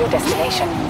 your destination.